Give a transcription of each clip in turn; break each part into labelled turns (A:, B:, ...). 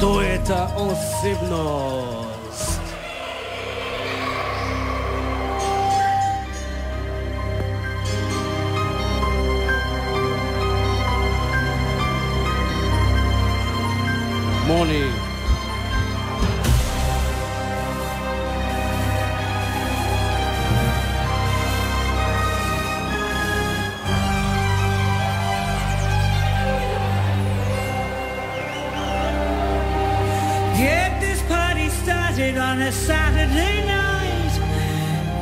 A: Marta Osibnos. Morning.
B: Saturday night.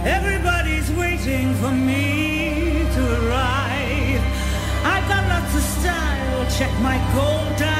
B: Everybody's waiting for me to arrive. I've got lots of style. Check my gold diamond